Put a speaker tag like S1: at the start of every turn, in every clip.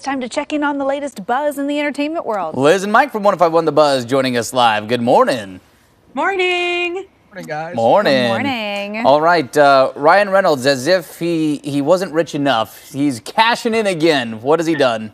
S1: It's time to check in on the latest buzz in the entertainment world.
S2: Liz and Mike from 1051 The Buzz joining us live. Good morning.
S3: Morning.
S4: Morning, guys.
S2: Morning.
S1: Good morning.
S2: All right, uh, Ryan Reynolds, as if he, he wasn't rich enough, he's cashing in again. What has he done?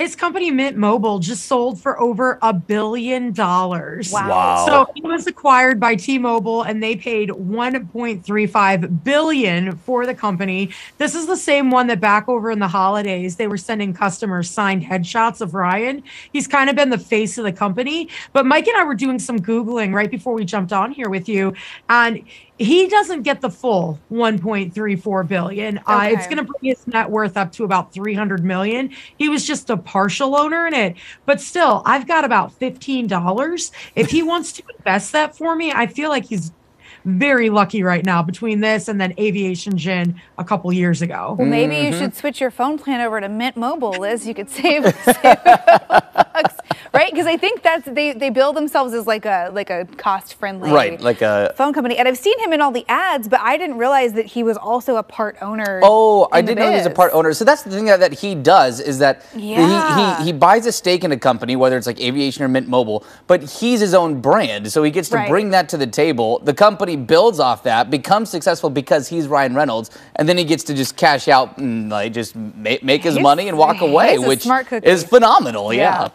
S3: His company Mint Mobile just sold for over a billion dollars.
S1: Wow.
S2: Wow.
S3: So he was acquired by T-Mobile and they paid 1.35 billion for the company. This is the same one that back over in the holidays they were sending customers signed headshots of Ryan. He's kind of been the face of the company. But Mike and I were doing some googling right before we jumped on here with you and he doesn't get the full 1.34 billion. Uh, it's going to bring his net worth up to about 300 million. He was just a partial owner in it, but still, I've got about $15. If he wants to invest that for me, I feel like he's very lucky right now between this and then Aviation Gin a couple years ago.
S1: Well, maybe
S2: Mm-hmm.
S1: you should switch your phone plan over to Mint Mobile, Liz. You could save, save a couple bucks, right? Because I think that's they they bill themselves as like a like a cost friendly
S2: Right, like a-
S1: phone company. And I've seen him in all the ads, but I didn't realize that he was also a part owner.
S2: Oh, I didn't know he was a part owner. So that's the thing that, that he does is that
S1: Yeah.
S2: he, he, he buys a stake in a company, whether it's like Aviation or Mint Mobile, but he's his own brand. So he gets to
S1: Right.
S2: bring that to the table. The company builds off that, becomes successful because he's Ryan Reynolds, and then he gets to just cash out and like just make, make his money and walk away, which is phenomenal.
S1: Yeah.
S2: yeah.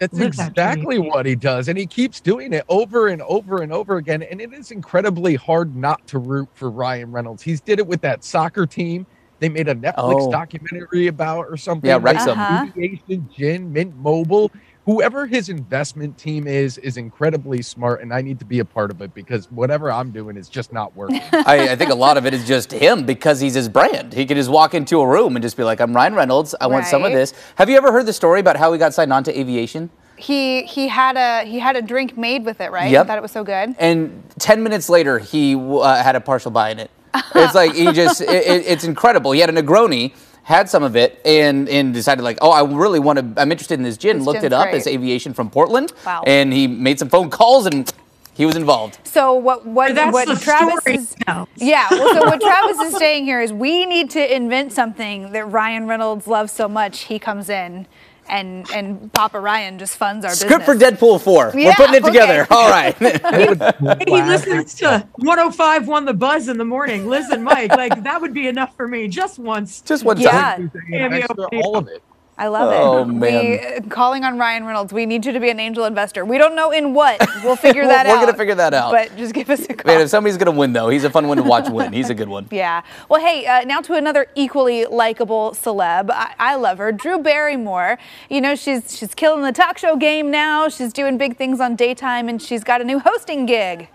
S4: That's
S3: Live
S4: exactly
S3: dream.
S4: what he does. And he keeps doing it over and over and over again. And it is incredibly hard not to root for Ryan Reynolds. He's did it with that soccer team. They made a Netflix
S2: Oh.
S4: documentary about or something.
S2: Yeah,
S4: like
S2: Wrexham.
S1: Uh-huh.
S4: Aviation, Gin, Mint Mobile. Whoever his investment team is, is incredibly smart. And I need to be a part of it because whatever I'm doing is just not working.
S2: I, I think a lot of it is just him because he's his brand. He can just walk into a room and just be like, I'm Ryan Reynolds. I want some of this. Have you ever heard the story about how he got signed on to aviation?
S1: He he had a he had a drink made with it, right?
S2: Yep.
S1: Thought it was so good.
S2: And 10 minutes later, he uh, had a partial buy in it. It's like he just, it, it- it's incredible. He had a Negroni, had some of it, and, and decided, like, oh, I really want to, I'm interested in this gin.
S1: This
S2: Looked it up.
S1: great.
S2: It's aviation from Portland.
S1: Wow.
S2: And he made some phone calls and he was involved.
S1: So what what
S3: That's
S1: what
S3: the
S1: Travis
S3: story
S1: is
S3: now.
S1: yeah. Well, so what Travis is saying here is we need to invent something that Ryan Reynolds loves so much. He comes in. And, and Papa Ryan just funds our
S2: Script for. Deadpool 4.
S1: Yeah,
S2: We're putting it
S1: okay.
S2: together. All right.
S3: Hey, he listens to 105 One the Buzz in the morning. Liz and Mike, like that would be enough for me just once.
S2: just one
S1: Yeah.
S2: time.
S3: Cameo.
S4: All of it.
S1: I love
S2: Oh,
S1: it.
S2: man.
S1: We calling on Ryan Reynolds. We need you to be an angel investor. We don't know in what. We'll figure that out.
S2: We're gonna figure that out.
S1: But just give us a call.
S2: Man, if somebody's going to win, though, he's a fun one to watch win. He's a good one.
S1: Yeah. Well, hey, uh, now to another equally likable celeb. I, I love her, Drew Barrymore. You know, she's she's killing the talk show game now. She's doing big things on daytime, and she's got a new hosting gig.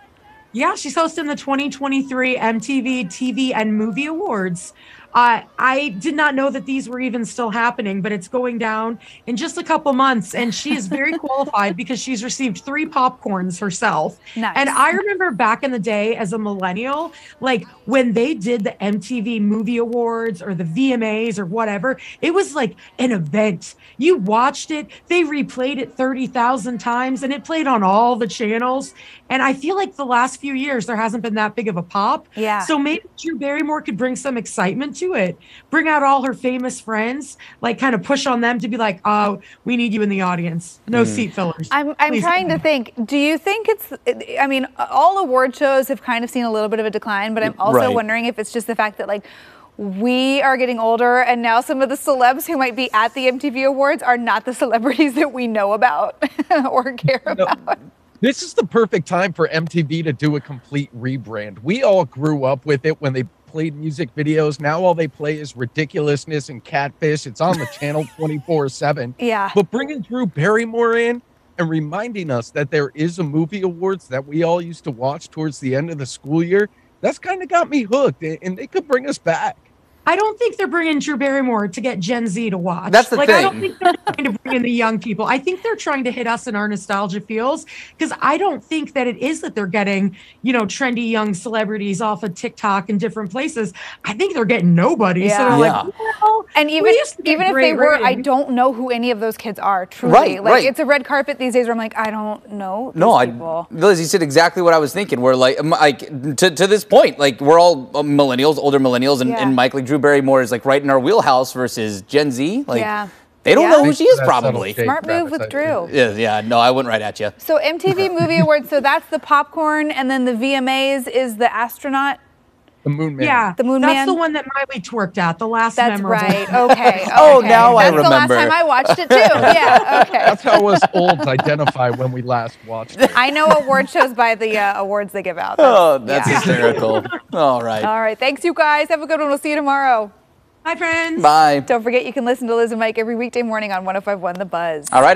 S3: Yeah, she's hosting the 2023 MTV TV and Movie Awards. Uh, I did not know that these were even still happening, but it's going down in just a couple months. And she is very qualified because she's received three popcorns herself.
S1: Nice.
S3: And I remember back in the day as a millennial, like when they did the MTV Movie Awards or the VMAs or whatever, it was like an event. You watched it, they replayed it 30,000 times, and it played on all the channels. And I feel like the last few years, there hasn't been that big of a pop.
S1: Yeah.
S3: So maybe Drew Barrymore could bring some excitement to it, bring out all her famous friends, like kind of push on them to be like, oh, we need you in the audience. No
S2: Mm.
S3: seat fillers.
S1: I'm, I'm
S3: Please.
S1: trying to think. Do you think it's? I mean, all award shows have kind of seen a little bit of a decline, but I'm also
S2: Right.
S1: wondering if it's just the fact that like. We are getting older, and now some of the celebs who might be at the MTV Awards are not the celebrities that we know about or care about.
S4: This is the perfect time for MTV to do a complete rebrand. We all grew up with it when they played music videos. Now all they play is ridiculousness and catfish. It's on the channel 24 7.
S1: Yeah.
S4: But bringing Drew Barrymore in and reminding us that there is a movie awards that we all used to watch towards the end of the school year, that's kind of got me hooked. and- And they could bring us back.
S3: I don't think they're bringing Drew Barrymore to get Gen Z to watch.
S2: That's the
S3: like, I don't think they're trying to bring in the young people. I think they're trying to hit us in our nostalgia feels because I don't think that it is that they're getting, you know, trendy young celebrities off of TikTok and different places. I think they're getting nobody.
S1: Yeah.
S3: So they're
S2: Yeah.
S3: like, well,
S1: And
S3: we
S1: even
S3: used to
S1: even if
S3: great
S1: they were, I don't know who any of those kids are. Truly,
S2: Right,
S1: like
S2: right.
S1: it's a red carpet these days where I'm like, I don't know. These
S2: No, I. Liz, you said exactly what I was thinking. We're like, like to, to this point, like we're all uh, millennials, older millennials, and,
S1: Yeah.
S2: and Mike, like Drew Barrymore is like right in our wheelhouse versus Gen Z. Like,
S1: Yeah.
S2: They don't
S1: Yeah.
S2: know who she is, probably.
S1: Smart move with Drew.
S2: Yeah, yeah, no, I wouldn't write at you.
S1: So MTV Movie Awards. So that's the popcorn, and then the VMAs is the astronaut.
S4: The Moon Man.
S3: Yeah,
S1: The Moon
S3: That's
S1: Man?
S3: the one that Miley twerked at. The last
S1: That's
S3: memorable.
S1: right. Okay.
S2: Oh,
S1: okay.
S2: now I remember.
S1: That's the last time I watched it too. Yeah. Okay.
S4: That's how us olds identify when we last watched it.
S1: I know award shows by the uh, awards they give out.
S2: Oh, that's
S1: yeah.
S2: hysterical. All right.
S1: All right. Thanks, you guys. Have a good one. We'll see you tomorrow.
S3: Bye, friends.
S2: Bye.
S1: Don't forget you can listen to Liz and Mike every weekday morning on 1051 The Buzz.
S2: All right.